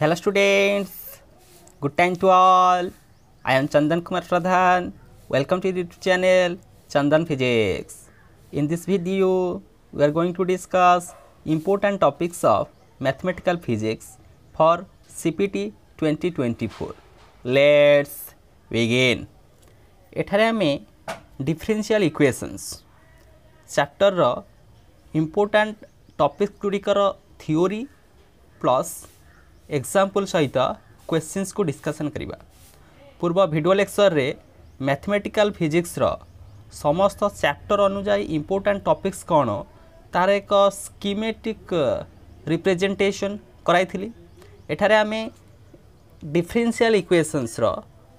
Hello students, good time to all. I am Chandan Kumar Pradhan. Welcome to the YouTube channel Chandan Physics. In this video, we are going to discuss important topics of mathematical physics for CPT 2024. Let's begin. ଏଠାରେ ଆମେ differential ଇକ୍ୱେସନ୍ସ ଚାପ୍ଟରର important topic ଗୁଡ଼ିକର theory plus example ସହିତ କ୍ୱେଶ୍ଚିନ୍ସକୁ discussion କରିବା। ପୂର୍ବ video ଲେକ୍ଚରରେ mathematical ଫିଜିକ୍ସର ସମସ୍ତ chapter ଅନୁଯାୟୀ important topics କ'ଣ ତା'ର ଏକ ସ୍କିମେଟିକ୍ ରିପ୍ରେଜେଣ୍ଟେସନ୍ କରାଇଥିଲି। ଏଠାରେ ଆମେ ଡିଫରେନ୍ସିଆଲ ଇକ୍ୱେସନ୍ସର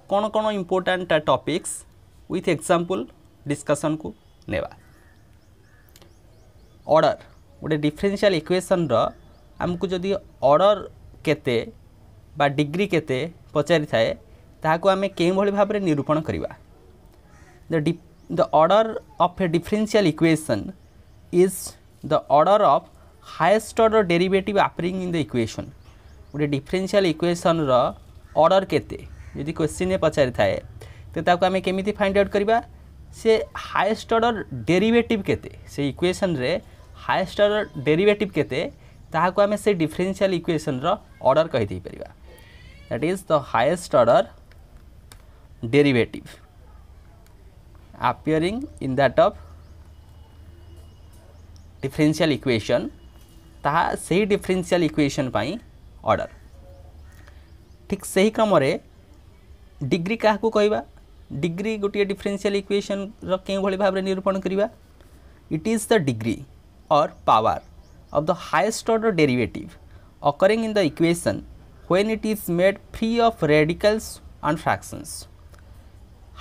କ'ଣ କ'ଣ ଇମ୍ପୋର୍ଟାଣ୍ଟ ଟପିକ୍ସ ୱିଥ୍ ଏକ୍ଜାମ୍ପଲ୍ ଡିସ୍କସନ୍କୁ ନେବା। ଅର୍ଡ଼ର ଗୋଟେ ଡିଫରେନ୍ସିଆଲ ଇକ୍ୱେସନ୍ର ଆମକୁ ଯଦି ଅର୍ଡ଼ର କେତେ ବା ଡିଗ୍ରୀ କେତେ ପଚାରିଥାଏ ତାହାକୁ ଆମେ କେଉଁଭଳି ଭାବରେ ନିରୂପଣ କରିବା the the order of a differential equation is the order of highest order derivative appearing in the equation ଗୋଟେ ଡିଫରେନ୍ସିଆଲ ଇକ୍ୱେସନ୍ର ଅର୍ଡ଼ର କେତେ? ଯଦି କ୍ୱେଶ୍ଚିନ୍ରେ ପଚାରିଥାଏ ତ ତାକୁ ଆମେ କେମିତି ଫାଇଣ୍ଡ ଆଉଟ୍ କରିବା? ସେ ହାଏଷ୍ଟ ଅର୍ଡ଼ର ଡେରିଭେଟିଭ୍ କେତେ? ସେ ଇକ୍ୱେସନ୍ରେ ହାଏଷ୍ଟ ଅର୍ଡ଼ର ଡେରିଭେଟିଭ୍ କେତେ? ତାହାକୁ ଆମେ ସେ ଡିଫରେନ୍ସିଆଲ ଇକ୍ୱେସନ୍ର order କହିଦେଇପାରିବା that is the highest order derivative appearing in that of differential equation ତାହା ସେହି ଡିଫରେନ୍ସିଆଲ ଇକ୍ୱେସନ୍ ପାଇଁ ଅର୍ଡ଼ର ଠିକ୍ ସେହି କ୍ରମରେ ଡିଗ୍ରୀ କାହାକୁ କହିବା? ଡିଗ୍ରୀ ଗୋଟିଏ ଡିଫରେନ୍ସିଆଲ ଇକ୍ୱେସନ୍ର କେଉଁଭଳି ଭାବରେ ନିରୂପଣ କରିବା? It is the degree or power of the highest order derivative occurring in the equation when it is made free of radicals and fractions.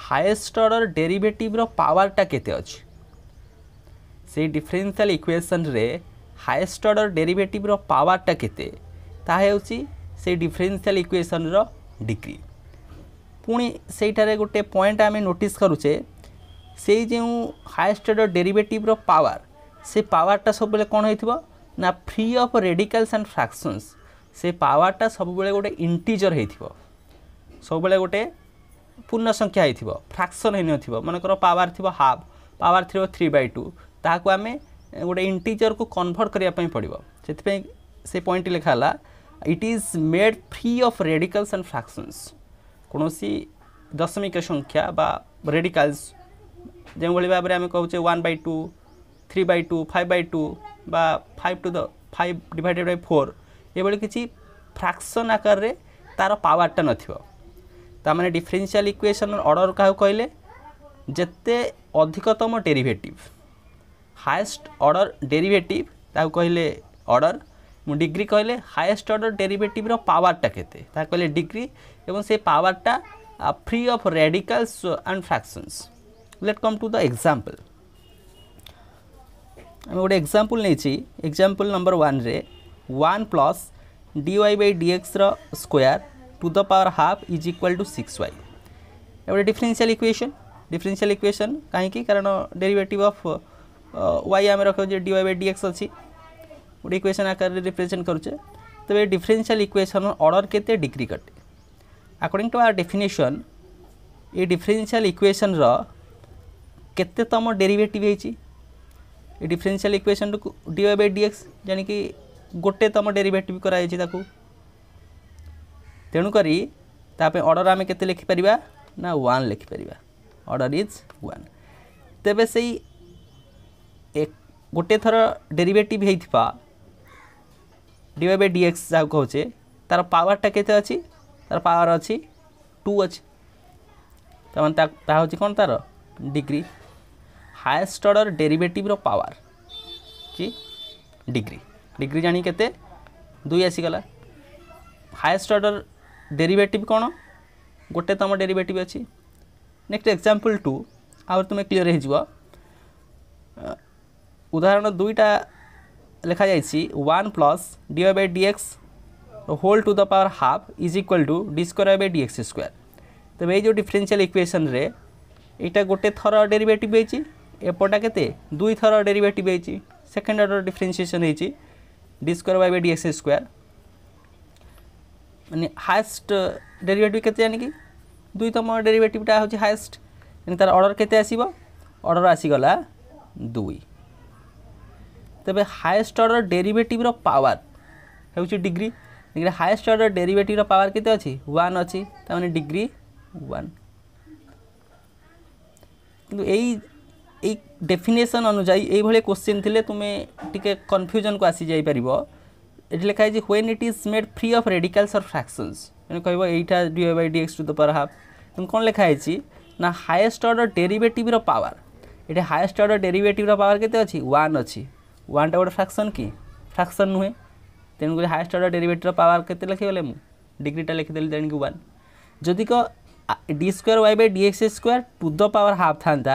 Highest order ଡେରିଭେଟିଭ୍ର ପାୱାରଟା କେତେ ଅଛି ସେଇ ଡିଫରେନ୍ସିଆଲ ଇକ୍ୱେସନ୍ରେ ହାଏଷ୍ଟ ଅର୍ଡ଼ର ଡେରିଭେଟିଭ୍ର ପାୱାରଟା କେତେ ତାହା ହେଉଛି ସେଇ ଡିଫରେନ୍ସିଆଲ ଇକ୍ୱେସନ୍ର ଡିଗ୍ରୀ ପୁଣି ସେଇଠାରେ ଗୋଟେ ପଏଣ୍ଟ ଆମେ ନୋଟିସ୍ କରୁଛେ ସେଇ ଯେଉଁ ହାଏଷ୍ଟ ଅର୍ଡ଼ର ଡେରିଭେଟିଭ୍ର ପାୱାର ସେ ପାୱାରଟା ସବୁବେଳେ କ'ଣ ହେଇଥିବ ନା free of radicals and fractions ସେ ପାୱାରଟା ସବୁବେଳେ ଗୋଟେ ଇଣ୍ଟିଜର ହେଇଥିବ। ସବୁବେଳେ ଗୋଟେ ପୂର୍ଣ୍ଣ ସଂଖ୍ୟା ହେଇଥିବ ଫ୍ରାକ୍ସନ୍ ହେଇନଥିବ। ମନେକର ପାୱାର ଥିବ ହାଫ୍ ପାୱାର ଥିବ ଥ୍ରୀ ବାଇ ଟୁ ତାହାକୁ ଆମେ ଗୋଟେ ଇଣ୍ଟିଜରକୁ କନଭର୍ଟ କରିବା ପାଇଁ ପଡ଼ିବ। ସେଥିପାଇଁ ସେ ପଏଣ୍ଟ ଲେଖା ହେଲା it is made free of radicals and fractions କୌଣସି ଦଶମିକ ସଂଖ୍ୟା ବା ରେଡ଼ିକାଲ୍ସ ଯେଉଁଭଳି ଭାବରେ ଆମେ କହୁଛେ one by two three by two five by two বা five two the five divided by four ଏଭଳି କିଛି ଫ୍ରାକ୍ସନ୍ ଆକାରରେ ତା'ର ପାୱାରଟା ନଥିବ ତା'ମାନେ ଡିଫରେନ୍ସିଆଲ୍ ଇକ୍ୱେସନ୍ ଅର୍ଡ଼ର୍ କାହାକୁ କହିଲେ ଯେତେ ଅଧିକତମ ଡେରିଭେଟିଭ୍ ହାଏଷ୍ଟ ଅର୍ଡ଼ର୍ ଡେରିଭେଟିଭ୍ ତାକୁ କହିଲେ ଅର୍ଡ଼ର୍ ମୁଁ ଡିଗ୍ରୀ କହିଲେ ହାଏଷ୍ଟ ଅର୍ଡ଼ର୍ ଡେରିଭେଟିଭ୍ର ପାୱାରଟା କେତେ ତାହା କହିଲେ ଡିଗ୍ରୀ ଏବଂ ସେ ପାୱାରଟା free of radicals and fractions let come to the example আমি ଗୋଟେ ଏକ୍ଜାମ୍ପଲ୍ ନେଇଛି example number ୱାନ୍ରେ one plus d y by d ଏକ୍ସର square to the power half is equal to six y ଗୋଟେ ଡିଫରେନ୍ସିଆଲ ଇକ୍ୱେସନ୍ ଡିଫରେନ୍ସିଆଲ ଇକ୍ୱେସନ୍ କାହିଁକି? କାରଣ derivative of Y ଆମେ ରଖୁଛେ D Y by D X ଅଛି। ଗୋଟେ equation ଆକାରରେ represent କରୁଛେ ତେବେ ଡିଫରେନ୍ସିଆଲ ଇକ୍ୱେସନ୍ ଅର୍ଡ଼ର କେତେ ଡିଗ୍ରୀ କଟେ? ଆକର୍ଡ଼ିଂ ଟୁ ଆର୍ ଡେଫିନେସନ୍ ଏ ଡିଫରେନ୍ସିଆଲ ଇକ୍ୱେସନ୍ର କେତେତମ ଡେରିଭେଟିଭ୍ ହେଇଛି ଏ differential ଇକ୍ୱେସନ୍କୁ D Y by D X ଜାଣିକି ଗୋଟେ ତମ ଡେରିଭେଟିଭ୍ କରାଯାଇଛି ତାକୁ। ତେଣୁକରି ତା ପାଇଁ ଅର୍ଡ଼ର ଆମେ କେତେ ଲେଖିପାରିବା ନା ୱାନ୍ ଲେଖିପାରିବା ଅର୍ଡ଼ର ଇଜ୍ ୱାନ୍ ତେବେ ସେଇ ଗୋଟେ ଥର ଡେରିଭେଟିଭ୍ ହେଇଥିବା D Y by D X ଯାହାକୁ କହୁଛେ ତା'ର ପାୱାରଟା କେତେ ଅଛି? ତା'ର ପାୱାର ଅଛି ଟୁ ଅଛି। ତାମାନେ ତାହା ହେଉଛି କ'ଣ ତା'ର? ଡିଗ୍ରୀ ହାଏଷ୍ଟ ଅର୍ଡ଼ର ଡେରିଭେଟିଭ୍ର ପାୱାର କି ଡିଗ୍ରୀ ଡିଗ୍ରୀ ଜାଣି କେତେ ଦୁଇ ଆସିଗଲା ହାଏଷ୍ଟ ଅର୍ଡ଼ର ଡେରିଭେଟିଭ୍ କ'ଣ ଗୋଟେ ତମ ଡେରିଭେଟିଭ୍ ଅଛି ନେକ୍ସଟ ଏକ୍ଜାମ୍ପଲ୍ ଟୁ ଆହୁରି ତୁମେ କ୍ଲିଅର୍ ହେଇଯିବ ଉଦାହରଣ ଦୁଇଟା ଲେଖାଯାଇଛି one plus d y by d x whole to the power half is equal to d square by d x square ତେବେ ଏଇ ଯେଉଁ ଡିଫରେନ୍ସିଆଲ ଇକ୍ୱେସନ୍ରେ এইটা গোটে থর ডেরিভেটিভ হয়েছি এপটা কেতে দুই থর ডেরিভেটিভ হয়েছি সেকেন্ড অর্ডর ডিফরেন্সিয়েসন হয়েছি d square by by d x square ମାନେ ହାଏଷ୍ଟ ଡେରିଭେଟିଭ୍ କେତେ ଜାଣିକି ଦୁଇତମ ଡେରିଭେଟିଭ୍ଟା ହେଉଛି ହାଏଷ୍ଟ କିନ୍ତୁ ତା'ର ଅର୍ଡ଼ର କେତେ ଆସିବ ଅର୍ଡ଼ର ଆସିଗଲା ଦୁଇ ତେବେ ହାଏଷ୍ଟ ଅର୍ଡ଼ର ଡେରିଭେଟିଭ୍ର ପାୱାର ହେଉଛି ଡିଗ୍ରୀ ডিগ্রি হায়েস্ট অর্ডর ডেরিভেটিভর পাওয়ার কেতে অছি ওয়ান অছি তার মানে ডিগ্রি ওয়ান কিন্তু এই এই ଡେଫିନେସନ୍ ଅନୁଯାୟୀ ଏଇଭଳି କୋଶ୍ଚିନ୍ ଥିଲେ ତୁମେ ଟିକେ କନଫ୍ୟୁଜନ୍କୁ ଆସିଯାଇପାରିବ ଏଠି ଲେଖା ହେଇଛି when it is made free of radicals or fractions ମାନେ କହିବ ଏଇଟା D by D X to the power half ତେଣୁ କ'ଣ ଲେଖା ହେଇଛି? ନା ହାଏଷ୍ଟ ଅର୍ଡ଼ର ଡେରିଭେଟିଭ୍ର ପାୱାର ଏଠି ହାଏଷ୍ଟ ଅର୍ଡ଼ର ଡେରିଭେଟିଭ୍ର ପାୱାର କେତେ ଅଛି? ୱାନ୍ ଅଛି। ୱାନ୍ଟା ଗୋଟେ ଫ୍ରାକ୍ସନ୍ କି? ଫ୍ରାକ୍ସନ୍ ନୁହେଁ। ତେଣୁକରି ହାଏଷ୍ଟ ଅର୍ଡ଼ର ଡେରିଭେଟିଭ୍ର ପାୱାର କେତେ ଲେଖିଗଲେ ମୁଁ? ଡିଗ୍ରୀଟା ଲେଖିଦେଲି ତେଣିକି ୱାନ୍ ଯଦି କ D square Y by D X square to the power half ଥାନ୍ତା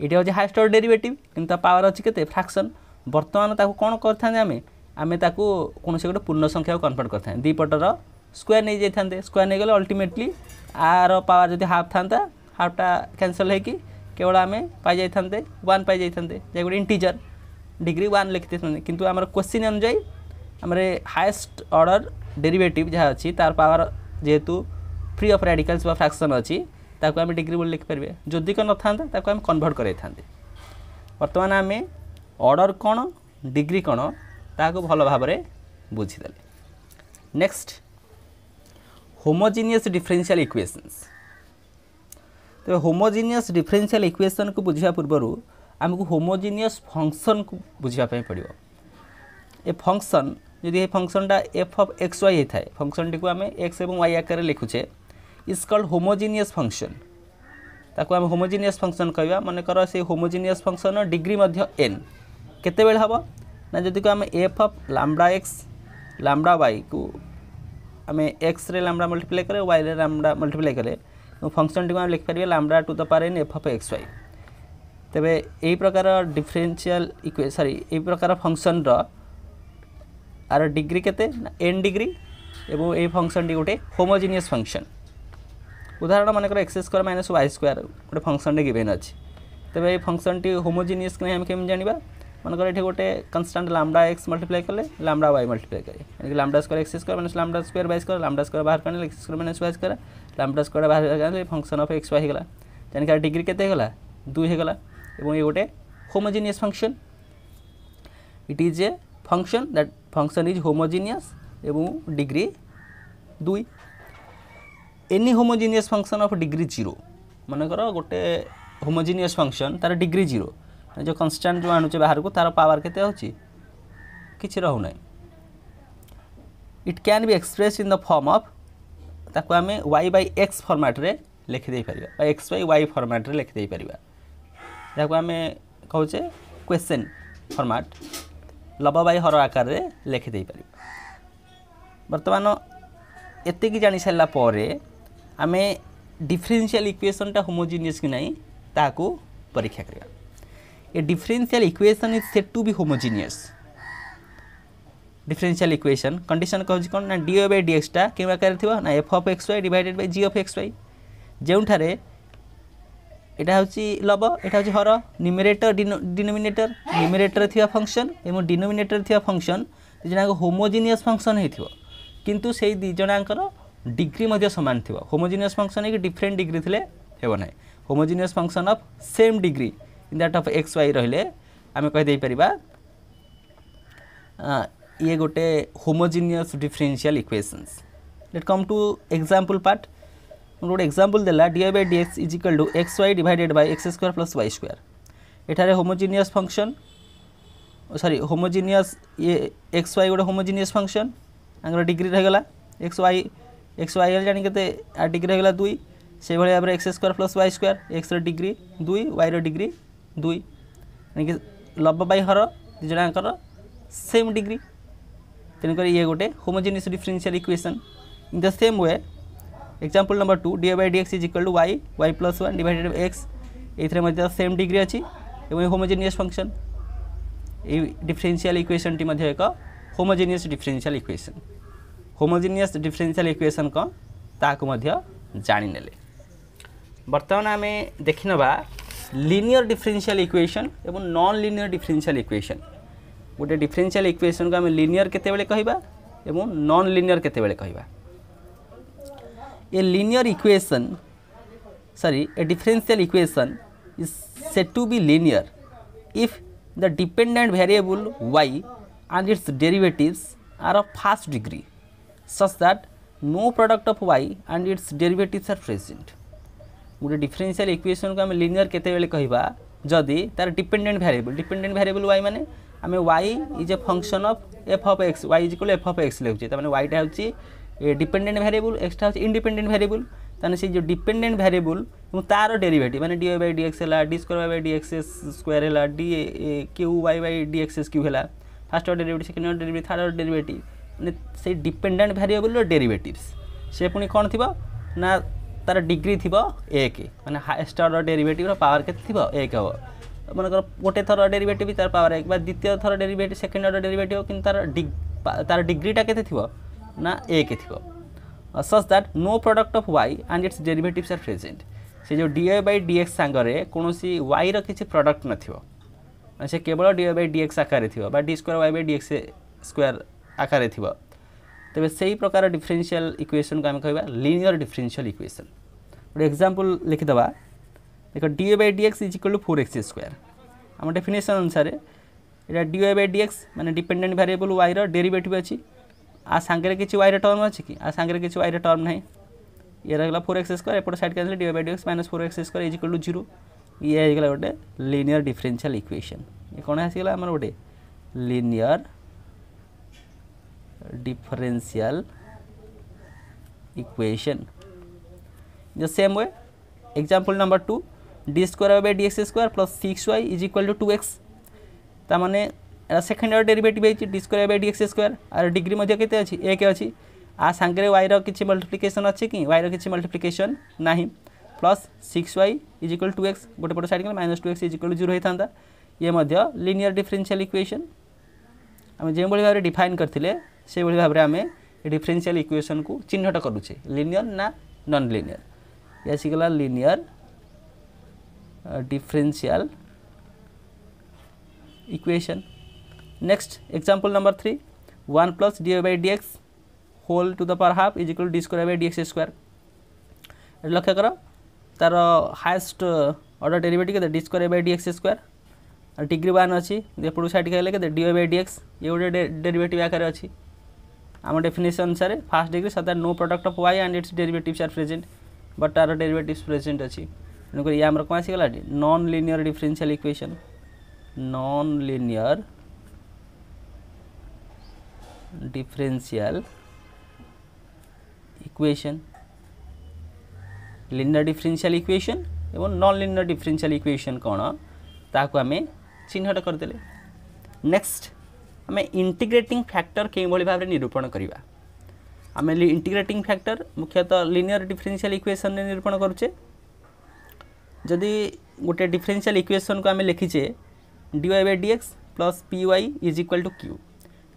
এটা হচ্ছে হাইস্ট অর্ডার ডেরিভেটিভ কিন্তু তার পাওয়ার অছি কেতে ফ্রাকশন বর্তমানে তাকে কোণ করে আমি আমি তাকে কোণী গোটে পূর্ণ সংখ্যা কনভার্ট করে দুই পটর স্কোয়ার নিয়ে যাই থাকে স্কোয়ার নিয়ে গেলে অল্টিমেটলি আর পাওয়ার যদি হাফ থাকে হাফটা ক্যানসেল হয়ে কেবল আমি পাই যাই থাকে ওয়ান পাই যাই থাকে যে গোটে ইন্টিজর ডিগ্রি ওয়ান লিখতে থাকে কিন্তু আমার কোশ্চিন অনুযায়ী আমার হায়েস্ট অর্ডার ডেরিভেটিভ যা অছি তার পাওয়ার যেহেতু ফ্রি অফ রেডিকালস বা ফ্রাকশন অছি ତାକୁ ଆମେ ଡିଗ୍ରୀ ବୋଲି ଲେଖିପାରିବେ ଯଦି କ ନଥାନ୍ତା ତାକୁ ଆମେ କନଭର୍ଟ କରାଇଥାନ୍ତେ। ବର୍ତ୍ତମାନ ଆମେ ଅର୍ଡ଼ର କ'ଣ ଡିଗ୍ରୀ କ'ଣ ତାହାକୁ ଭଲ ଭାବରେ ବୁଝିଦେଲେ। ନେକ୍ସଟ ହୋମୋଜିନିୟସ୍ ଡିଫରେନ୍ସିଆଲ୍ ଇକ୍ୱେସନ୍ସ ତେବେ ହୋମୋଜିନିୟସ୍ ଡିଫରେନ୍ସିଆଲ୍ ଇକ୍ୱେସନ୍କୁ ବୁଝିବା ପୂର୍ବରୁ ଆମକୁ ହୋମୋଜିନିୟସ୍ ଫଙ୍କସନ୍କୁ ବୁଝିବା ପାଇଁ ପଡ଼ିବ। ଏ ଫଙ୍କସନ୍ ଯଦି ଏ ଫଙ୍କସନ୍ଟା ଏଫ୍ ଅଫ୍ ଏକ୍ସ ୱାଇ ହେଇଥାଏ ଫଙ୍କସନ୍ଟିକୁ इज़ कल्ड होमोजिनियस फ़ंक्शन ताको आम होमोजिनियस फ़ंक्शन कहवा मनकर से होमोजिनियस फ़ंक्शन डिग्री एन केत हम ना जदि आम F of lambda X lambda Y को आम एक्स रे लामडा मल्टीप्लाई करें वाई रे लामडा मल्टीप्लाई करें फ़ंक्शन टी आम लिखिपर lambda to the power N F of X Y तेरे यही प्रकार डिफरेन्सीआल इक्वे सरी यही प्रकार फ़ंक्शन रिग्री के एन डिग्री एवं यही फ़ंक्शन टी गोटे होमोजिनियस फ़ंक्शन উদাহরণ মনে X square minus Y square গোটে ফংশনটে গিভেন অছি তবে এই ফংশনটি হোমোজিনিয়স কিনা আমি কেমি জাঁয়া মনেকর এটি গোটে কনস্টাট লামডা এক্স মল্টিপ্লাই কলে লামডা ওয়াই মল্টিপ্লাই করে মানে lambda square X square minus lambda square by square lambda square বাহার করে X square minus Y square lambda square বাহার করে ফংশন অফ এক্স ওয়াই হয়ে গলা তেনকার ডিগ্রি কেতে হয়ে গলা দুই হয়ে গলা এবং এই গোটে homogeneous function it is a function that function is homogeneous এবং ডিগ্রি দুই any homogeneous function of degree zero মনেকর গোটে হোমোজিনিয়স ফংশন তার ডিগ্রি জিরো যে কনস্টান্ট যে আনুছে বাহারকু তার পাওয়ার কেতে হচ্ছে কিছু রহুনা it can be express in the form of তাকে আমি ওয়াই বাই এক্স ফর্মাটরে লেখিদেইপার বা এক্স বাই ওয়াই ফর্মাটরে লেখিদেইপার যাকে আমি কৌছে কোয়েশ্চেন ফর্মাট লব বাই হর আকারে লেখিদেইপার বর্তমান এতিকি জাঁসারা পরে ଆମେ ଡିଫରେନ୍ସିଆଲ୍ ଇକ୍ୱେସନ୍ଟା ହୋମୋଜିନିୟସ୍ କି ନାହିଁ, ତାହାକୁ ପରୀକ୍ଷା କରିବା। A differential equation is set to be homogeneous differential equation condition কହୁଛି କ'ଣ? ନା ডিও বাই ডিএক্সটা কেউ আকারে থিব না F of X Y divided by G of X Y ଯେଉଁଠାରେ এটা ହେଉଛି লব এটা ହେଉଛି হর নিমিরেটর ডিনোমিনেটর নিমিরেটরে থিবা ফংশন এবং ডিনোমিনেটরে থিবা ফংশন দুই জଣଙ୍କ হোমোজিনিয়স ফংশন ହେଇଥିବ। କିନ୍ତୁ ସେଇ ଦୁଇ ଜଣଙ୍କର डिग्री सामान থাকবে হোমোজিনিয়স फ़ंक्शन है ডিফরেন্ট ডিগ্রি লে হব না function of same degree in that of X Y Y आम আমি কেপারা ইয়ে গোটে homogeneous differential equations come to to part part गोटे एक्जामपल देला D Y by D X is equal to X Y divided by X square plus Y square एठार homogeneous function sorry homogeneous ये x Y गोटे homogeneous function आंकर degree रहीगला x Y x Y গেলে ଜାଣିକେତେ ଆ degree ହେଇଗଲା ଦୁଇ ସେଭଳି ଭାବରେ X square plus Y square ଏକ୍ସର degree ଦୁଇ ୱାଇର ଡିଗ୍ରୀ ଦୁଇ ଏଣିକି ଲବ ବାଇ ହର ଦୁଇ ଜଣଙ୍କର ସେମ୍ ଡିଗ୍ରୀ ତେଣୁକରି ଇଏ ଗୋଟେ homogeneous differential equation in the same way example number two D by D X is equal to Y Y plus one divided X ଏଥିରେ ମଧ୍ୟ ସେମ୍ ଡିଗ୍ରୀ ଅଛି ଏବଂ ହୋମୋଜେନିୟସ୍ ଫଙ୍କସନ୍ এই ডিফরেনশিয়াল ইকুয়েশনটি মধ্যে এক homogeneous differential equation homogeneous differential equation कौन ताकू जाने बर्तमान आम देखी ना लिनियर डिफरेन्सीआल इक्वेशन और नॉन लिनियर डिफरेन्सीआल इक्वेशन गोटे डिफरेन्सीआल इक्वेशन को आम लिनियर केत कहवा नॉन लिनियर केत कहवा a linear equation sorry a differential equation is said to be linear if the dependent variable y and its derivatives are of first degree such that no product of y and its derivatives are present. गोटे differential equation को आम linear के कहवा जदि तार dependent variable dependent variable y मैंने आमे y is a function of f of x, y is equal f of x लेउचे त माने y टा होची डिपेंडेंट वेरिएबल x टा होची इंडिपेंडेंट वेरिएबल ताने से जो डिपेंडेंट वेरिएबल एवं तार डेरिवेटिव माने dy by dx हला d square by dx square हला d q, y by dx cube हला first order derivative second order derivative third order derivative ମାନେ ସେଇ ଡିପେଣ୍ଡେଣ୍ଟ ଭ୍ୟାରିଏବଲ୍ର ଡେରିଭେଟିଭ୍ସ ସେ ପୁଣି କ'ଣ ଥିବ? ନା ତାର ଡିଗ୍ରୀ ଥିବ ଏକ ମାନେ ହାଏଷ୍ଟ ଅର୍ଡର ଡେରିଭେଟିଭ୍ର ପାୱାର କେତେ ଥିବ? ଏକ ହେବ। ମନେକର ଗୋଟେ ଥର ଡେରିଭେଟିଭ୍ ତାର ପାୱାର ଏକ ବା ଦ୍ୱିତୀୟ ଥର ଡେରିଭେଟିଭ୍ ସେକେଣ୍ଡ ଅର୍ଡର ଡେରିଭେଟିଭ୍ କିନ୍ତୁ ତାର ତାର ଡିଗ୍ରୀଟା କେତେ ଥିବ? ନା ଏକ ଥିବ। Such that no product of Y and its derivatives are present ସେ ଯେଉଁ ଡିଏ ବାଇ ଡିଏକ୍ସ ସାଙ୍ଗରେ କୌଣସି ୱାଇର କିଛି ପ୍ରଡ଼କ୍ଟ ନଥିବ। ମାନେ ସେ କେବଳ ଡିଏ ବାଇ ଡିଏକ୍ସ ଆକାରରେ ଥିବ ବା D square Y by D X square ଆକାରରେ ଥିବ ତେବେ ସେହି ପ୍ରକାର ଡିଫରେନ୍ସିଆଲ୍ ଇକ୍ୱେସନ୍କୁ ଆମେ କହିବା ଲିନିୟର ଡିଫରେନ୍ସିଆଲ୍ ଇକ୍ୱେସନ୍ ଗୋଟେ ଏକ୍ଜାମ୍ପଲ୍ ଲେଖିଦେବା ଦେଖ d by d x is equal to four x square ଆମ ଡେଫିନେସନ୍ ଅନୁସାରେ এটা ডিওয়াই বাই ডিএক্স মানে ডিপেন্ডেন্ট ভ্যারিয়েবল ওয়াইর ডেরিভেটিভ ଅଛି ଆ ସାଙ୍ଗରେ କିଛି ୱାଇର ଟର୍ମ ଅଛି କି ଆ ସାଙ୍ଗରେ କିଛି ୱାଇର ଟର୍ମ ନାହିଁ ଇଏ ରହିଗଲା ଫୋର୍ ଏକ୍ସ ସ୍କୋୟାର ଏପଟ ସାଇଡ଼୍ ଆସିଲେ d y by d x minus four x square is equal to zero ଇଏ ହେଇଗଲା ଗୋଟେ লিনিয়ার ডিফরেন্সিয়াল ইকুয়েশন ଏ କ'ଣ ଆସିଗଲା ଆମର ଗୋଟେ linear differential equation. In the same way, example number 2, d square by dx square plus 6y is equal to 2x. তার মানে এটা সেকেন্ড অর্ডার ডেরিভেটিভ হয়েছে d square by dx square R degree মধ্যে কেতে অছি এক অছি আর সাংরে ওয়াইর কিছু মল্টিপ্লিকেসন অছে কি? ওয়াইর কিছু মল্টিপ্লিকেসন না plus six y is equal to x গোটে পট সাইড গেলে minus two x is equal to zero হয়ে থাকে ইয়ে মধ্য লিনিয়ার ডিফরেনশিয়াল ইকুয়েশন আমি যেভাবে ভাবে ডিফাইন করলে সেইভাবে ভাবে আমি ডিফরেনশিয়াল ইকুয়েসন को चिन्हट করুছে लिनियर ना नन লিনিয়র ये শিখলা linear differential equation next example number three one plus d by dx whole to the power half is equal d square by d x लक्ष्य कर तार हाएस्ट अर्डर डेरीवेट के d square by d x degree one अच्छी एपटू सैड के d y d x ये गोटे डेरीवेट आकार अच्छी ଆମ ଡେଫିନେସନ୍ ଅନୁସାରେ ଫାର୍ଷ୍ଟ ଡିଗ୍ରୀ ସଦା no product of y and its derivatives are present but ତାର ଡେରିଭେଟିଭ୍ସ ପ୍ରେଜେଣ୍ଟ ଅଛି ତେଣୁକରି ଇଏ ଆମର କ'ଣ ଆସିଗଲା non linear differential equation non linear differential equation linear differential equation এবং নন লিনিয়ার ডিফরেন্সিয়াল ইকুয়েশন କ'ଣ ତାହାକୁ ଆମେ ଚିହ୍ନଟ କରିଦେଲେ ନେକ୍ସଟ ଆମେ ଇଣ୍ଟିଗ୍ରେଟିଂ ଫ୍ୟାକ୍ଟର କେଉଁଭଳି ଭାବରେ ନିରୂପଣ କରିବା ଆମେ ଇଣ୍ଟିଗ୍ରେଟିଂ ଫ୍ୟାକ୍ଟର ମୁଖ୍ୟତଃ ଲିନିୟର ଡିଫରେନ୍ସିଆଲ ଇକ୍ୱେସନ୍ରେ ନିରୂପଣ କରୁଛେ ଯଦି ଗୋଟେ ଡିଫରେନ୍ସିଆଲ ଇକ୍ୱେସନ୍କୁ ଆମେ ଲେଖିଛେ dy by dx plus p y is equal to q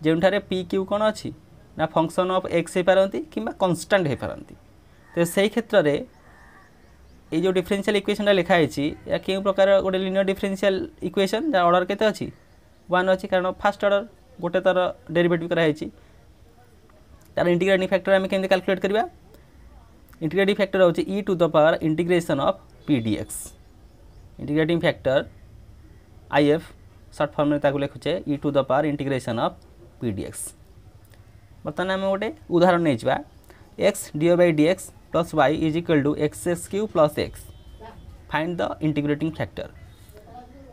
ଯେଉଁଠାରେ ପି କ୍ୟୁ କ'ଣ ଅଛି ନା ଫଙ୍କସନ୍ ଅଫ୍ ଏକ୍ସ ହୋଇପାରନ୍ତି କିମ୍ବା କନଷ୍ଟାଣ୍ଟ ହୋଇପାରନ୍ତି ତ ସେହି କ୍ଷେତ୍ରରେ এই যে ডিফরেনশিয়াল ইকুয়েশনটা লেখা হয়েছি এটা কেউ প্রকার গোটে লিনিয়র ডিফরেনশিয়াল ইকুয়েশন যার অর্ডার কেতে অছি ওয়ান অছি কারণ ফার্স্ট অর্ডার ଗୋଟେ ତା'ର ଡେରିଭେଟିଭ୍ କରାହେଇଛି। ତା'ର ଇଣ୍ଟିଗ୍ରେଟିଂ ଫ୍ୟାକ୍ଟର ଆମେ କେମିତି କାଲକୁଲେଟ୍ କରିବା? ଇଣ୍ଟିଗ୍ରେଟିଂ ଫ୍ୟାକ୍ଟର ହେଉଛି e to the power integration of p d x integrating factor I F short ଫର୍ମରେ ତାକୁ ଲେଖୁଛେ e to the power integration of p d x ବର୍ତ୍ତମାନ ଆମେ ଗୋଟେ ଉଦାହରଣ ନେଇଯିବା। X dy by d x plus y is equal to x x q plus x find the integrating factor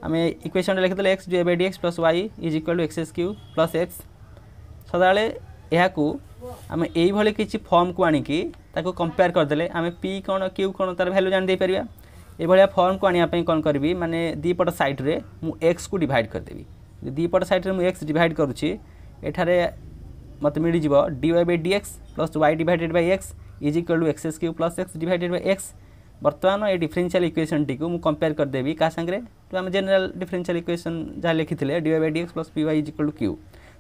আমি ইকুয়েশনটা লিখিদেলে x d by dx plus y is equal to x s q plus x ସଦାବେଳେ ଏହାକୁ ଆମେ ଏଇଭଳି କିଛି ଫର୍ମକୁ ଆଣିକି ତାକୁ କମ୍ପେୟାର କରିଦେଲେ ଆମେ ପି କ'ଣ କ୍ୟୁ କ'ଣ ତା'ର ଭ୍ୟାଲ୍ୟୁ ଜାଣି ଦେଇପାରିବା ଏଭଳିଆ ଫର୍ମକୁ ଆଣିବା ପାଇଁ କ'ଣ କରିବି ମାନେ ଦୁଇପଟ ସାଇଡ଼୍ରେ ମୁଁ ଏକ୍ସକୁ ଡିଭାଇଡ଼ କରିଦେବି ଦୁଇପଟ ସାଇଡ଼୍ରେ ମୁଁ ଏକ୍ସ ଡିଭାଇଡ଼ କରୁଛି ଏଠାରେ ମୋତେ ମିଳିଯିବ d y by d x plus y divided by x is equal to x s q plus x divided by x ବର୍ତ୍ତମାନ ଏଇ ଡିଫରେନ୍ସିଆଲ୍ ଇକ୍ୱେସନ୍ଟିକୁ ମୁଁ କମ୍ପେୟାର କରିଦେବି କାହା ସାଙ୍ଗରେ ଯେଉଁ ଆମେ ଜେନେରାଲ୍ ଡିଫରେନ୍ସିଆଲ୍ ଇକ୍ୱେସନ୍ ଯାହା ଲେଖିଥିଲେ dy by dx plus P y is equal to Q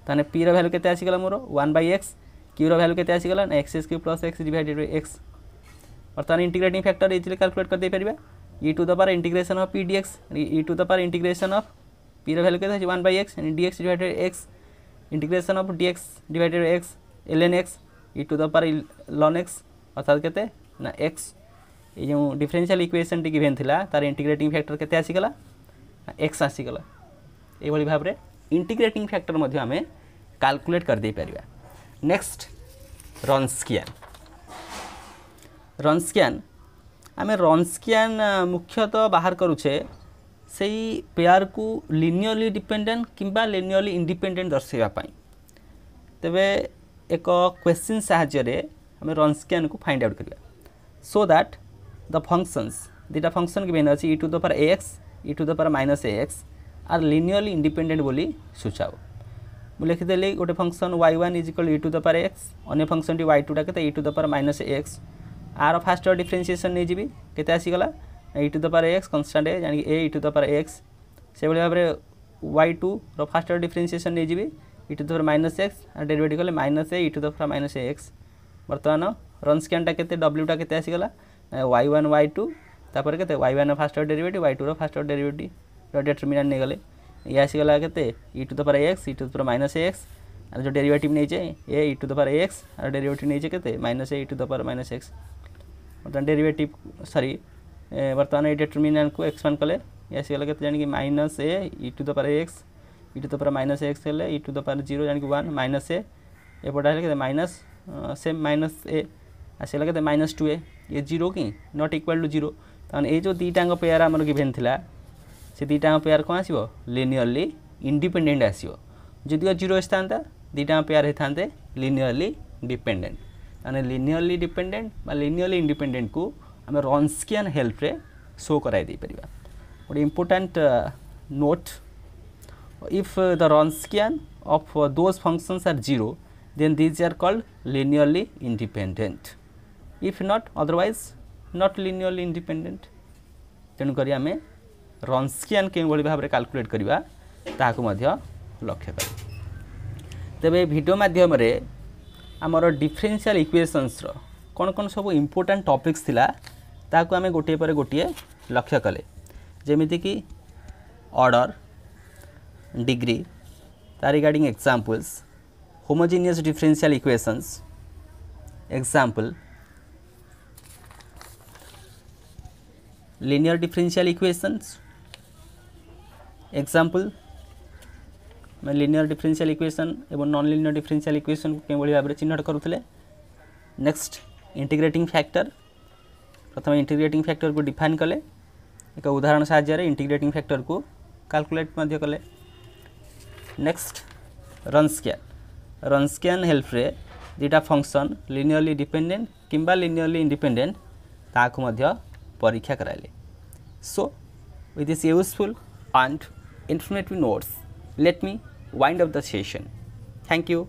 ତାହେଲେ ପିର ଭ୍ୟାଲୁ କେତେ ଆସିଗଲା ମୋର ୱାନ୍ ବାଇ ଏକ୍ସ କ୍ୟୁର ଭ୍ୟାଲୁ କେତେ ଆସିଗଲା ନା x x Q plus x divided by x ବର୍ତ୍ତମାନ ଇଣ୍ଟିଗ୍ରେଟିଂ ଫ୍ୟାକ୍ଟର ଏଇଥିରେ calculate କରିଦେଇପାରିବା e to the power integration of p dx e to the power integration of Pir value କେତେ ଅଛି one by x dx divided x integration of dx divided x l n x e to the power ln x ଅର୍ଥାତ୍ କେତେ ନା X এই যে differential ইকুয়েসনটি given লা তার integrating factor কেতে আসিগলা? এক্স আসিগলা। এইভাবে ভাবে ইন্টিগ্রেটিং ফ্যাক্টর মধ্যে আমি কাল্কুলেট করেদাইপার নেক্সট রনস্কিয়ান রনস্কিয়ান আমি রনস্কিয়ান মুখ্যতঃ বাহার করুছে সেই পেয়ারকু লিনিয়রলি ডিপেন্ডেন্ট কিংবা লিনিয়রলি ইন্ডিপেন্ডেন্ট দর্শাইবা পাই তেবে এক কোশ্চিন সাহায্যে আমি রনস্কিয়ানকু ফাইন্ড আউট করিবা so that that the functions ଦୁଇଟା ଫଙ୍କସନ୍ ଗିଭେନ୍ ଅଛି e to the power a x e to the power minus a x are linearly independent ବୋଲି ସୂଚାଉ ମୁଁ ଲେଖିଦେଲି ଗୋଟେ function y one is equal e to the power x ଅନ୍ୟ ଫଙ୍କସନ୍ଟି y ଟୁଟା କେତେ e to the power minus x R first order differentiation ନେଇଯିବି କେତେ ଆସିଗଲା e to the power x constant ଜାଣିକି a e to the power x ସେଭଳି ଭାବରେ ୱାଇ ଟୁର ଫାଷ୍ଟ ଅର୍ଡର ଡିଫରେନ୍ସିଏସନ୍ ନେଇଯିବି e to the power minus x ଆଉ derivative କଲେ minus a e to the power minus x ବର୍ତ୍ତମାନ ରନ୍ ସ୍କାନ୍ଟା କେତେ ଡବ୍ଲ୍ୟୁଟା କେତେ ଆସିଗଲା वाई ओन वाई टू तापर के y one first order derivative y tour first order derivative determinant नहीं गले ये आसगला के to the power x e to the power minus x आज जो डेरीवेट नहीं चे e to the power x are derivative नहीं चे के minus A e to the power minus x बर्तमान डेरीवेट सरी बर्तमान ये डेटरमिनाट को एक्सपेन्न कले। आसगला के जानक minus a e to the power x e to the power minus x हेल्ले to the power zero जानक वन माइनस ए एपटा है माइनस सेम माइनस ए आसगला के माइनस टू ए ये ज़ीरो कि नट इक्वाल टू ज़ीरो ତାହେଲେ ଏଇ ଯେଉଁ ଦୁଇଟାଙ୍କ ପେୟାର ଆମର ଗିଭେନ୍ ଥିଲା ସେ ଦୁଇଟାଙ୍କ ପେୟାର କ'ଣ ଆସିବ ଲିନିୟରଲି ଇଣ୍ଡିପେଣ୍ଡେଣ୍ଟ ଆସିବ ଯଦିଓ ଜିରୋ ଆସିଥାନ୍ତା ଦୁଇଟାଙ୍କ ପେୟାର ହେଇଥାନ୍ତେ ଲିନିୟରଲି ଡିପେଣ୍ଡେଣ୍ଟ ତାହେଲେ ଲିନିୟରଲି ଡିପେଣ୍ଡେଣ୍ଟ ବା ଲିନିୟରଲି ଇଣ୍ଡିପେଣ୍ଡେଣ୍ଟକୁ ଆମେ ରନ୍ସକିଆନ୍ ହେଲ୍ପରେ ଶୋ କରାଇ ଦେଇପାରିବା ଗୋଟେ important note if the Wronskian of those functions are zero then these are called linearly independent if not otherwise not linearly independent. ତେଣୁକରି ଆମେ ରନ୍ସ୍କିଆନ୍ କେଉଁଭଳି ଭାବରେ କାଲକୁଲେଟ୍ କରିବା ତାହାକୁ ମଧ୍ୟ ଲକ୍ଷ୍ୟ କରେ। ତେବେ ଭିଡ଼ିଓ ମାଧ୍ୟମରେ ଆମର ଡିଫରେନ୍ସିଆଲ୍ ଇକ୍ୱେସନ୍ସର କ'ଣ କ'ଣ ସବୁ ଇମ୍ପୋର୍ଟାଣ୍ଟ ଟପିକ୍ସ ଥିଲା ତାହାକୁ ଆମେ ଗୋଟିଏ ପରେ ଗୋଟିଏ ଲକ୍ଷ୍ୟ କଲେ। ଯେମିତିକି ଅର୍ଡ଼ର ଡିଗ୍ରୀ ତା regarding examples homogeneous differential equations example linear differential equations. Example, मैं लिनियर डिफरेंशियल इक्वेशन एवं नॉन लिनियर डिफरेंशियल इक्वेशन केवल भाव में चिन्हट करुले नेक्स्ट इंटीग्रेटिंग फैक्टर प्रथम इंटीग्रेटिंग फैक्टर को डिफाइन कले। एक उदाहरण साहाय्य इंटीग्रेटिंग फैक्टर को कैलकुलेट कले। Next Wronskian Wronskian help रे दुटा फ़ंक्शन लिनियरली डिपेंडेंट किंबा लिनियरली इंडिपेंडेंट ताकू परीक्षा कराएले so it is useful and informative notes let me wind up the session thank you